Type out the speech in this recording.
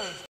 Jones